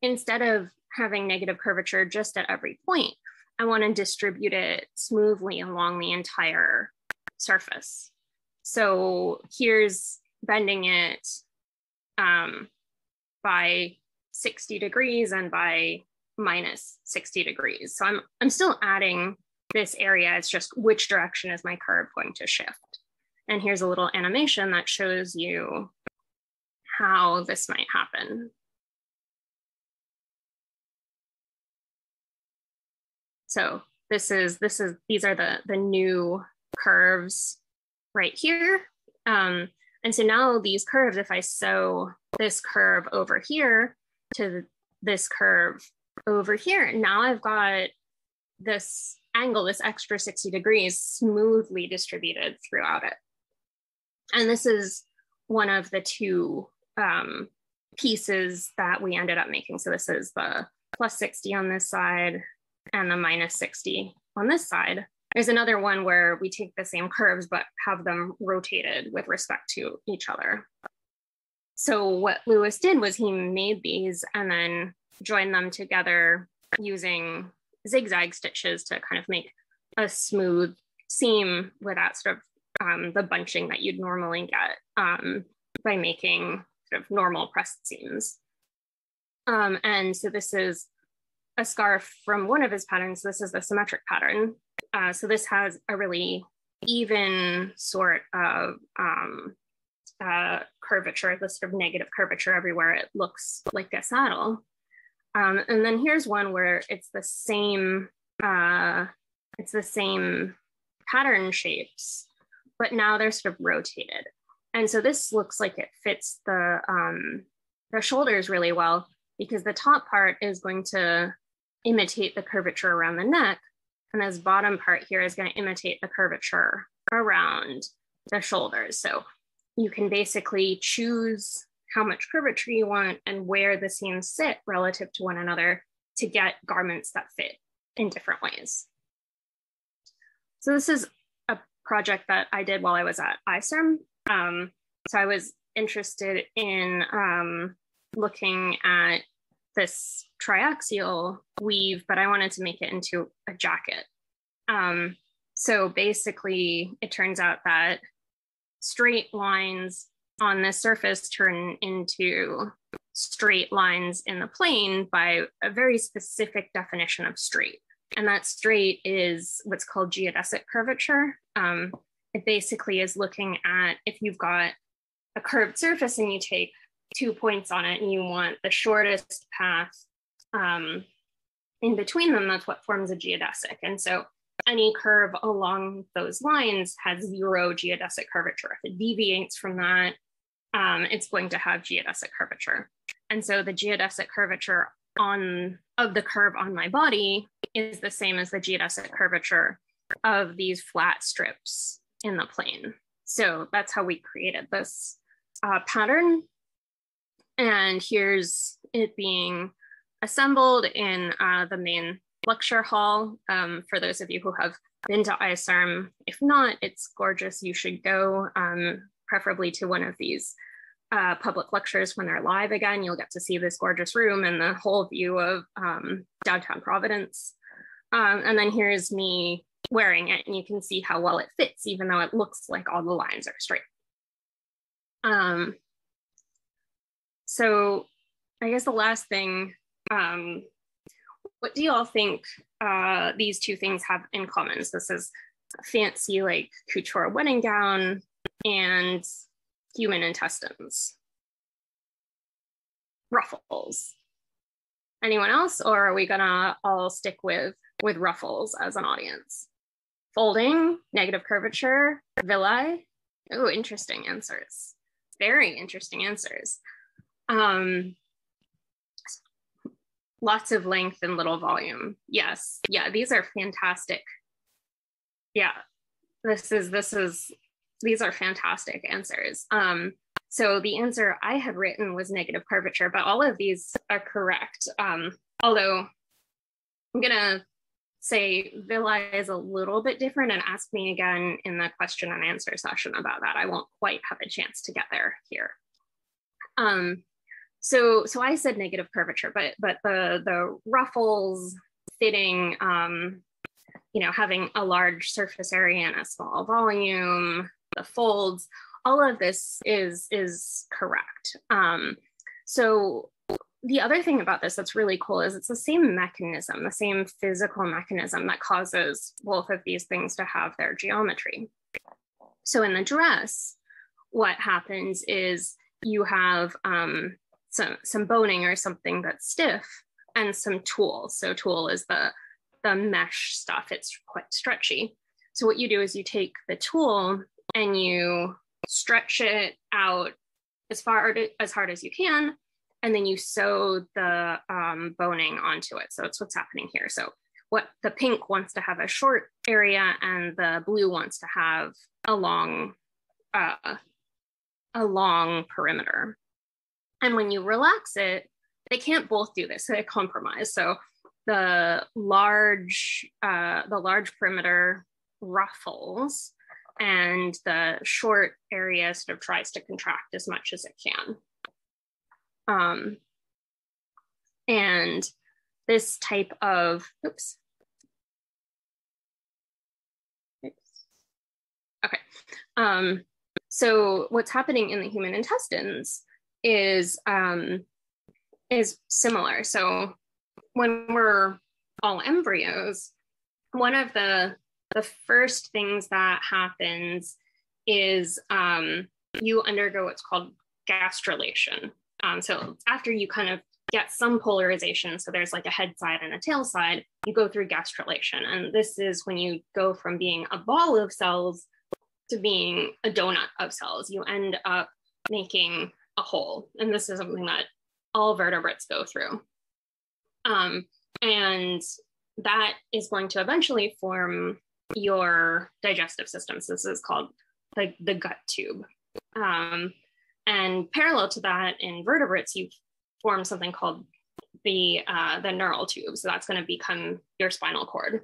instead of having negative curvature just at every point, I wanna distribute it smoothly along the entire surface. So here's bending it um, by 60 degrees and by minus 60 degrees. So I'm, I'm still adding this area. It's just which direction is my curve going to shift? And here's a little animation that shows you how this might happen. So this is, this is, these are the, the new curves right here. Um, and so now these curves, if I sew this curve over here to this curve over here, now I've got this angle, this extra 60 degrees smoothly distributed throughout it. And this is one of the two um, pieces that we ended up making. So this is the plus 60 on this side and the minus 60 on this side. There's another one where we take the same curves, but have them rotated with respect to each other. So what Lewis did was he made these and then joined them together using zigzag stitches to kind of make a smooth seam without sort of um, the bunching that you'd normally get um, by making sort of normal pressed seams. Um, and so this is a scarf from one of his patterns. This is the symmetric pattern. Uh, so this has a really even sort of um, uh, curvature, this sort of negative curvature everywhere. It looks like a saddle. Um, and then here's one where it's the same, uh, it's the same pattern shapes, but now they're sort of rotated. And so this looks like it fits the, um, the shoulders really well because the top part is going to imitate the curvature around the neck, and this bottom part here is going to imitate the curvature around the shoulders. So you can basically choose how much curvature you want and where the seams sit relative to one another to get garments that fit in different ways. So this is a project that I did while I was at ICERM. Um, so I was interested in um, looking at this triaxial weave, but I wanted to make it into a jacket. Um, so basically, it turns out that straight lines on the surface turn into straight lines in the plane by a very specific definition of straight. And that straight is what's called geodesic curvature. Um, it basically is looking at if you've got a curved surface and you take two points on it and you want the shortest path um, in between them, that's what forms a geodesic. And so any curve along those lines has zero geodesic curvature. If it deviates from that, um, it's going to have geodesic curvature. And so the geodesic curvature on of the curve on my body is the same as the geodesic curvature of these flat strips in the plane. So that's how we created this uh, pattern and here's it being assembled in uh, the main lecture hall. Um, for those of you who have been to ICERM, if not, it's gorgeous. You should go, um, preferably to one of these uh, public lectures when they're live again. You'll get to see this gorgeous room and the whole view of um, downtown Providence. Um, and then here's me wearing it, and you can see how well it fits, even though it looks like all the lines are straight. Um, so I guess the last thing, um, what do you all think uh, these two things have in common? So this is fancy like couture wedding gown and human intestines. Ruffles. Anyone else, or are we gonna all stick with with ruffles as an audience? Folding, negative curvature, villi. Oh, interesting answers. Very interesting answers. Um, lots of length and little volume. Yes. Yeah, these are fantastic. Yeah. This is this is these are fantastic answers. Um so the answer I had written was negative curvature, but all of these are correct. Um although I'm to say villi is a little bit different and ask me again in the question and answer session about that. I won't quite have a chance to get there here. Um, so, so I said negative curvature, but but the the ruffles fitting, um, you know, having a large surface area and a small volume, the folds, all of this is is correct. Um, so the other thing about this that's really cool is it's the same mechanism, the same physical mechanism that causes both of these things to have their geometry. So in the dress, what happens is you have um, some, some boning or something that's stiff and some tulle. So tulle is the, the mesh stuff, it's quite stretchy. So what you do is you take the tulle and you stretch it out as far as hard as you can and then you sew the um, boning onto it. So it's what's happening here. So what the pink wants to have a short area and the blue wants to have a long, uh, a long perimeter. And when you relax it, they can't both do this. They compromise. So the large, uh, the large perimeter ruffles and the short area sort of tries to contract as much as it can. Um, and this type of, oops. oops. Okay. Um, so what's happening in the human intestines is um, is similar. So when we're all embryos, one of the the first things that happens is um, you undergo what's called gastrulation. Um, so after you kind of get some polarization, so there's like a head side and a tail side, you go through gastrulation. And this is when you go from being a ball of cells to being a donut of cells. You end up making a hole. And this is something that all vertebrates go through. Um, and that is going to eventually form your digestive system. So this is called like the gut tube. Um, and parallel to that, in vertebrates, you form something called the uh, the neural tube. So that's going to become your spinal cord.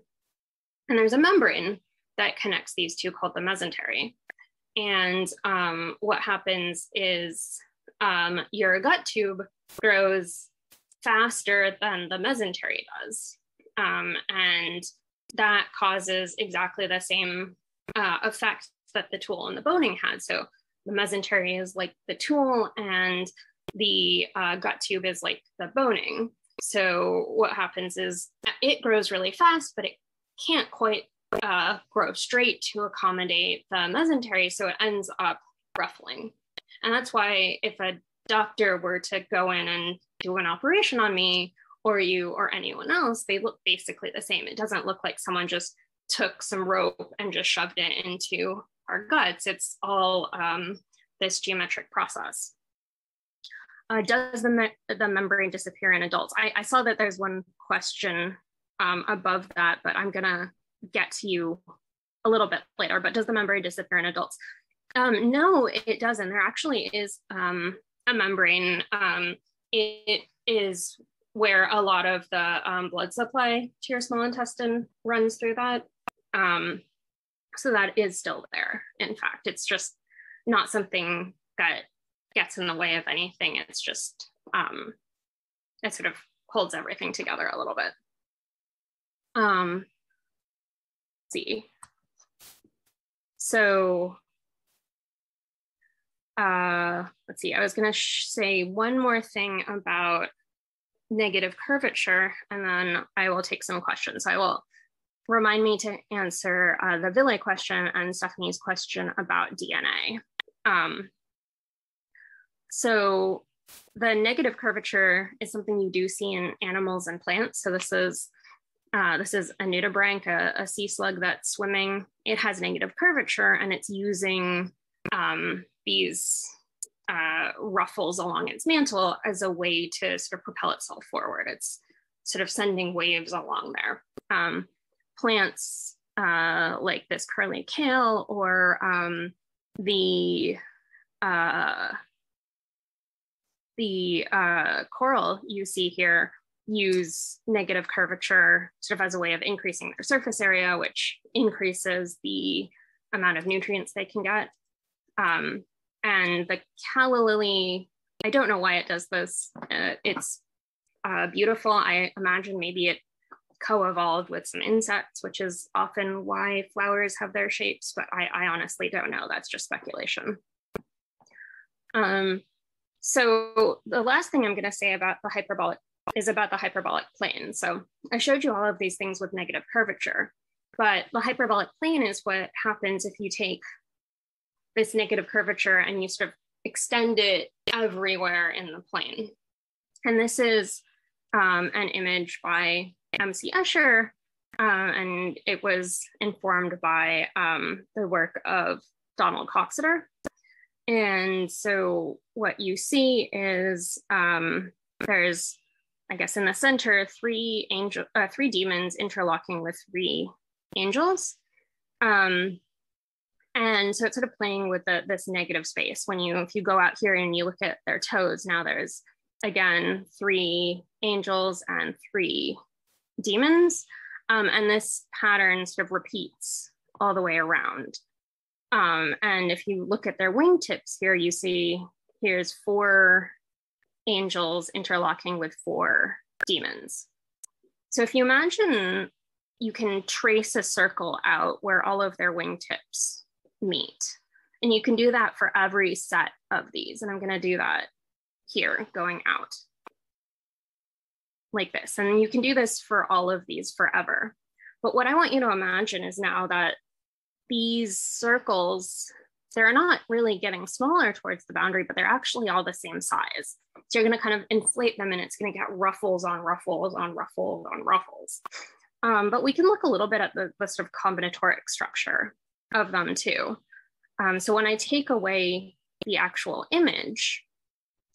And there's a membrane that connects these two called the mesentery. And um, what happens is um, your gut tube grows faster than the mesentery does. Um, and that causes exactly the same uh, effects that the tulle and the boning had. So the mesentery is like the tulle, and the uh, gut tube is like the boning. So what happens is it grows really fast, but it can't quite uh, grow straight to accommodate the mesentery. So it ends up ruffling. And that's why if a doctor were to go in and do an operation on me or you or anyone else, they look basically the same. It doesn't look like someone just took some rope and just shoved it into our guts. It's all um, this geometric process. Uh, does the, me the membrane disappear in adults? I, I, saw that there's one question um, above that, but I'm gonna get to you a little bit later, but does the membrane disappear in adults? Um, no, it doesn't. There actually is um, a membrane. Um, it is where a lot of the um, blood supply to your small intestine runs through that. Um, so that is still there. In fact, it's just not something that gets in the way of anything. It's just, um, it sort of holds everything together a little bit. Um, see. So, uh, let's see, I was gonna say one more thing about negative curvature, and then I will take some questions. I will remind me to answer uh, the villi question and Stephanie's question about DNA. Um, so the negative curvature is something you do see in animals and plants. So this is uh, this is a nudibranch, a, a, sea slug that's swimming. It has negative curvature and it's using um, these uh, ruffles along its mantle as a way to sort of propel itself forward. It's sort of sending waves along there. Um, plants uh, like this curly kale or um, the uh, the uh, coral you see here use negative curvature sort of as a way of increasing their surface area, which increases the amount of nutrients they can get. Um, and the calla lily, I don't know why it does this. Uh, it's uh, beautiful. I imagine maybe it co-evolved with some insects, which is often why flowers have their shapes, but I, I honestly don't know. That's just speculation. Um, so the last thing I'm going to say about the hyperbolic is about the hyperbolic plane. So I showed you all of these things with negative curvature, but the hyperbolic plane is what happens if you take this negative curvature and you sort of extend it everywhere in the plane. And this is um, an image by M.C. Escher, uh, and it was informed by um, the work of Donald Coxeter. And so what you see is um, there's, I guess, in the center, three angel, uh, three demons interlocking with three angels. Um, and so it's sort of playing with the, this negative space. When you, if you go out here and you look at their toes, now there's again three angels and three demons. Um, and this pattern sort of repeats all the way around. Um, and if you look at their wingtips here, you see here's four angels interlocking with four demons. So if you imagine you can trace a circle out where all of their wingtips meet, and you can do that for every set of these. And I'm going to do that here going out like this. And you can do this for all of these forever. But what I want you to imagine is now that these circles, they're not really getting smaller towards the boundary, but they're actually all the same size. So you're going to kind of inflate them and it's going to get ruffles on ruffles on ruffles on ruffles. Um, but we can look a little bit at the, the sort of combinatoric structure of them too. Um, so when I take away the actual image,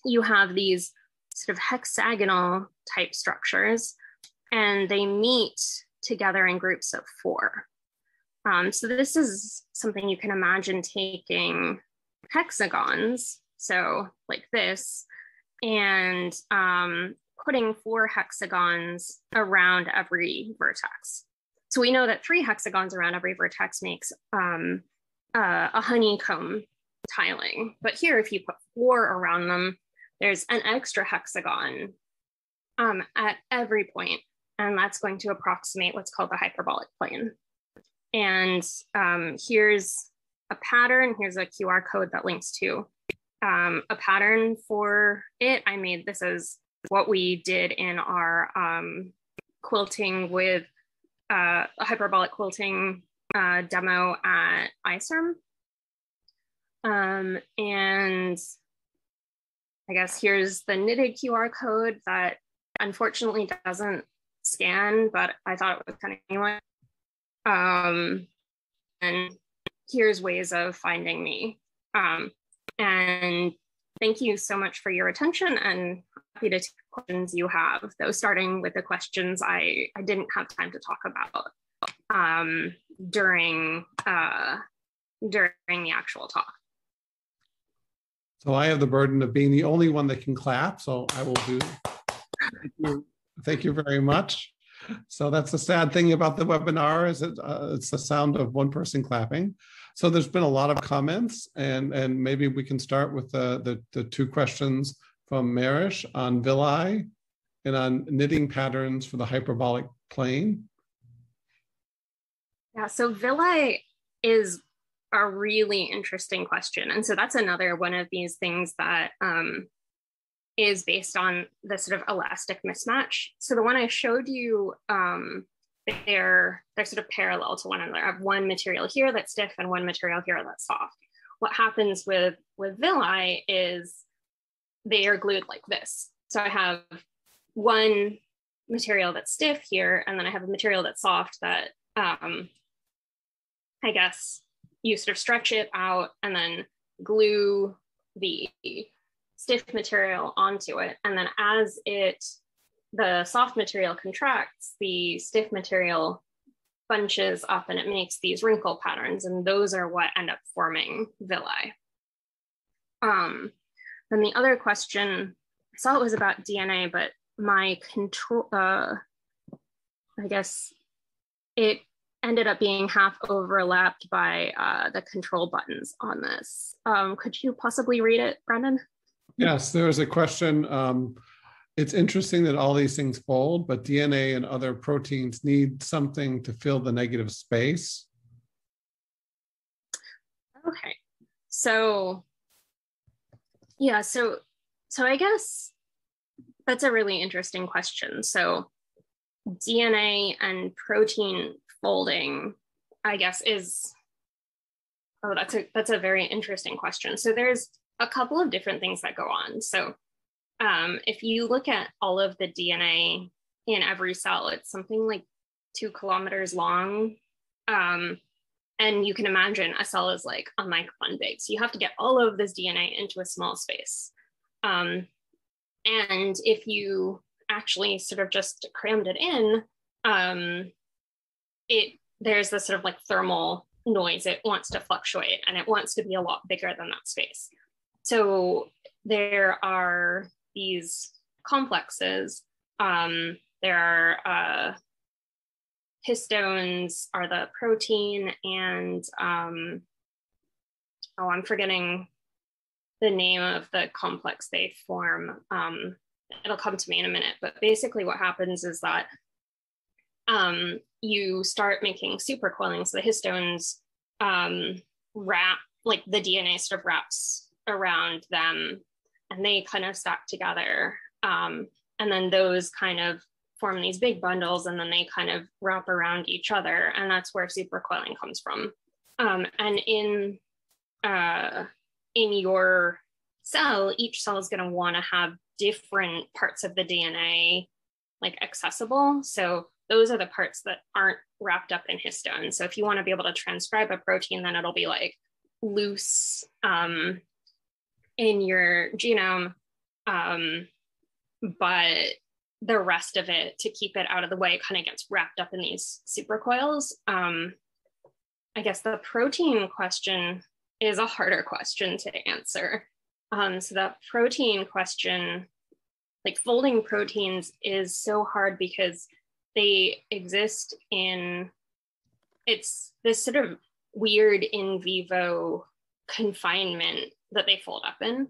you have these sort of hexagonal type structures and they meet together in groups of four. Um, so this is something you can imagine taking hexagons, so like this, and um, putting four hexagons around every vertex. So we know that three hexagons around every vertex makes um, uh, a honeycomb tiling. But here, if you put four around them, there's an extra hexagon um, at every point, and that's going to approximate what's called the hyperbolic plane. And um, here's a pattern. Here's a QR code that links to um, a pattern for it. I made this as what we did in our um, quilting with uh, a hyperbolic quilting uh, demo at ICERM. Um, and I guess here's the knitted QR code that unfortunately doesn't scan, but I thought it was kind of anyway. Um, and here's ways of finding me. Um, and thank you so much for your attention and happy to take questions you have, though starting with the questions I, I didn't have time to talk about um, during, uh, during the actual talk. So I have the burden of being the only one that can clap, so I will do. Thank you, Thank you very much. So that's the sad thing about the webinar is it, uh, it's the sound of one person clapping. So there's been a lot of comments and, and maybe we can start with the, the, the two questions from Marish on villi and on knitting patterns for the hyperbolic plane. Yeah, so villi is a really interesting question. And so that's another one of these things that um, is based on the sort of elastic mismatch. So the one I showed you, um, they're they're sort of parallel to one another. I have one material here that's stiff and one material here that's soft. What happens with with villi is they are glued like this. So I have one material that's stiff here, and then I have a material that's soft that um, I guess you sort of stretch it out and then glue the stiff material onto it. And then as it the soft material contracts, the stiff material bunches up and it makes these wrinkle patterns, and those are what end up forming villi. Um, then the other question, I saw it was about DNA, but my control, uh, I guess it ended up being half overlapped by uh, the control buttons on this. Um, could you possibly read it, Brendan? Yes, there was a question. Um, it's interesting that all these things fold, but DNA and other proteins need something to fill the negative space. Okay. So yeah, so so I guess that's a really interesting question. So DNA and protein folding, I guess, is oh, that's a that's a very interesting question. So there's a couple of different things that go on. So um, if you look at all of the DNA in every cell, it's something like two kilometers long. Um, and you can imagine a cell is like a micron big. So you have to get all of this DNA into a small space. Um, and if you actually sort of just crammed it in, um, it there's this sort of like thermal noise. It wants to fluctuate and it wants to be a lot bigger than that space. So there are these complexes. Um, there are uh, histones are the protein and um, oh, I'm forgetting the name of the complex they form. Um, it'll come to me in a minute, but basically what happens is that um, you start making supercoiling. So the histones um, wrap, like the DNA sort of wraps around them and they kind of stack together. Um, and then those kind of form these big bundles and then they kind of wrap around each other. And that's where supercoiling comes from. Um, and in uh, in your cell, each cell is going to want to have different parts of the DNA like accessible. So those are the parts that aren't wrapped up in histones. So if you want to be able to transcribe a protein, then it'll be like loose um, in your genome. Um, but the rest of it to keep it out of the way kind of gets wrapped up in these supercoils. Um, I guess the protein question is a harder question to answer. Um, so that protein question, like folding proteins, is so hard because they exist in it's this sort of weird in vivo confinement that they fold up in.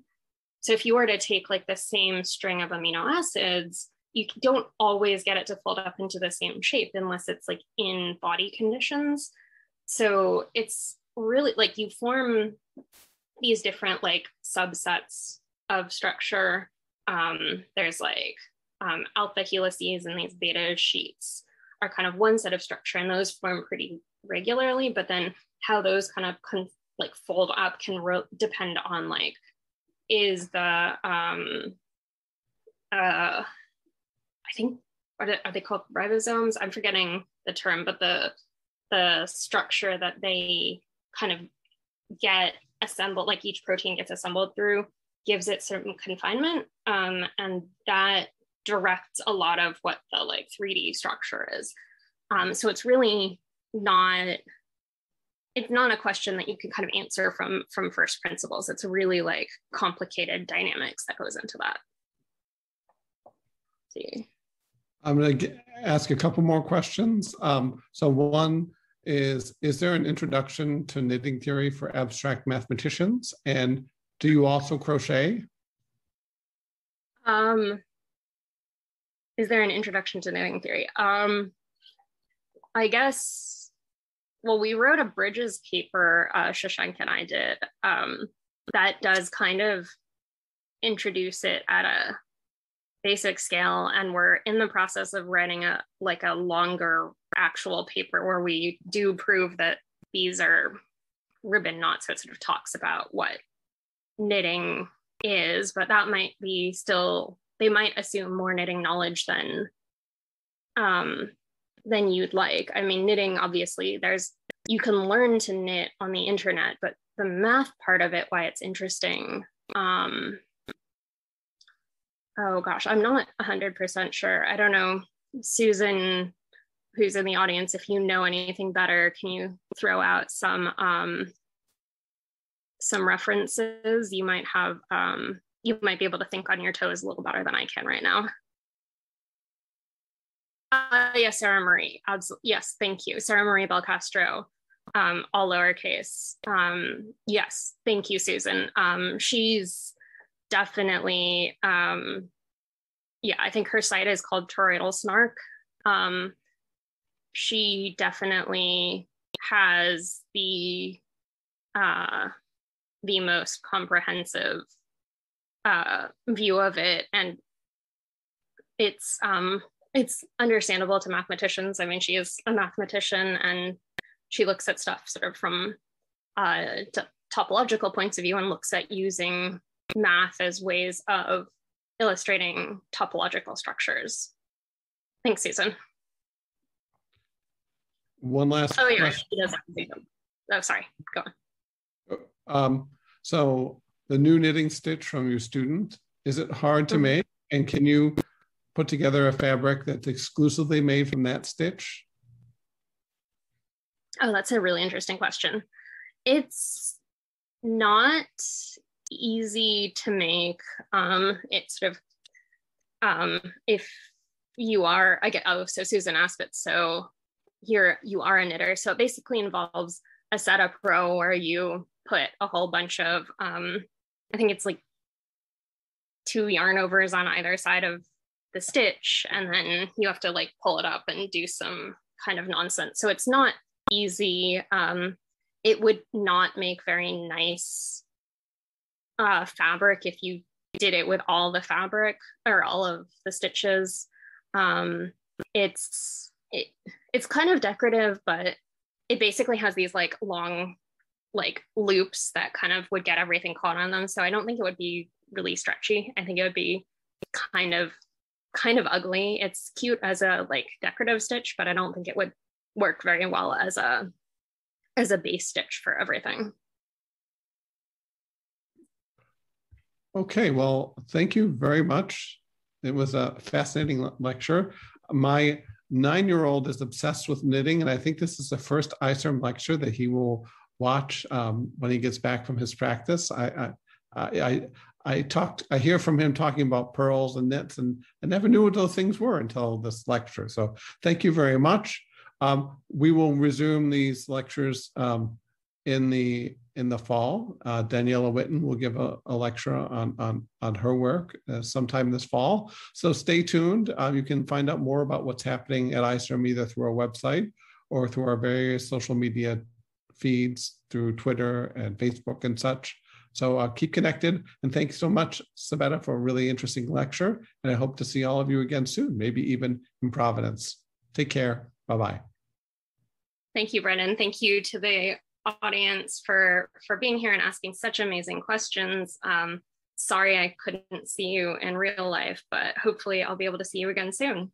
So if you were to take like the same string of amino acids, you don't always get it to fold up into the same shape unless it's like in body conditions. So it's really like you form these different like subsets of structure. Um, there's like um, alpha helices and these beta sheets are kind of one set of structure and those form pretty regularly, but then how those kind of con- like fold up can re- depend on like is the um uh I think are they, are they called ribosomes? I'm forgetting the term, but the the structure that they kind of get assembled, like each protein gets assembled through, gives it certain confinement, um, and that directs a lot of what the like 3D structure is. Um, so it's really not it's not a question that you can kind of answer from from first principles. It's really like complicated dynamics that goes into that. Let's see. I'm going to ask a couple more questions. Um, so one is, is there an introduction to knitting theory for abstract mathematicians? And do you also crochet? Um, is there an introduction to knitting theory? Um, I guess, well, we wrote a Bridges paper, uh, Shashank and I did, um, that does kind of introduce it at a basic scale and we're in the process of writing a like a longer actual paper where we do prove that these are ribbon knots so it sort of talks about what knitting is but that might be still they might assume more knitting knowledge than um than you'd like. I mean knitting obviously there's you can learn to knit on the internet but the math part of it why it's interesting um oh gosh, I'm not 100% sure. I don't know. Susan, who's in the audience, if you know anything better, can you throw out some um, some references? You might have um, you might be able to think on your toes a little better than I can right now. Uh, yes, Sarah Marie. Absolutely. Yes, thank you. Sarah Marie Belcastro, um, all lowercase. Um, yes, thank you, Susan. Um, she's definitely, um, yeah, I think her site is called Toroidal Snark. Um, she definitely has the uh, the most comprehensive uh, view of it, and it's um, it's understandable to mathematicians. I mean, she is a mathematician, and she looks at stuff sort of from uh, topological points of view and looks at using math as ways of illustrating topological structures. Thanks, Susan. One last oh, yeah, question. Does oh, sorry, go on. Um, so the new knitting stitch from your student, is it hard to mm-hmm. make? And can you put together a fabric that's exclusively made from that stitch? Oh, that's a really interesting question. It's not easy to make. Um, it's sort of um, if you are, I get oh, so Susan asked it. So you're you are a knitter. So it basically involves a setup row where you put a whole bunch of um, I think it's like two yarn overs on either side of the stitch, and then you have to like pull it up and do some kind of nonsense. So it's not easy. Um, it would not make very nice uh, fabric if you did it with all the fabric or all of the stitches. Um, it's it, it's kind of decorative, but it basically has these like long like loops that kind of would get everything caught on them. So I don't think it would be really stretchy. I think it would be kind of kind of ugly. It's cute as a like decorative stitch, but I don't think it would work very well as a as a base stitch for everything. Okay, well, thank you very much. It was a fascinating lecture. My nine-year-old is obsessed with knitting, and I think this is the first ICERM lecture that he will watch um, when he gets back from his practice. I, I, I, I talked, I hear from him talking about purls and knits, and I never knew what those things were until this lecture. So thank you very much. Um, we will resume these lectures um, in the in the fall. Uh, Daniela Witten will give a, a, lecture on, on, on her work uh, sometime this fall. So stay tuned. Uh, you can find out more about what's happening at ICERM either through our website or through our various social media feeds through Twitter and Facebook and such. So uh, keep connected. And thanks so much, Sabetta, for a really interesting lecture. And I hope to see all of you again soon, maybe even in Providence. Take care. Bye bye. Thank you, Brendan. Thank you to the audience for for being here and asking such amazing questions. Um, sorry I couldn't see you in real life, but hopefully I'll be able to see you again soon.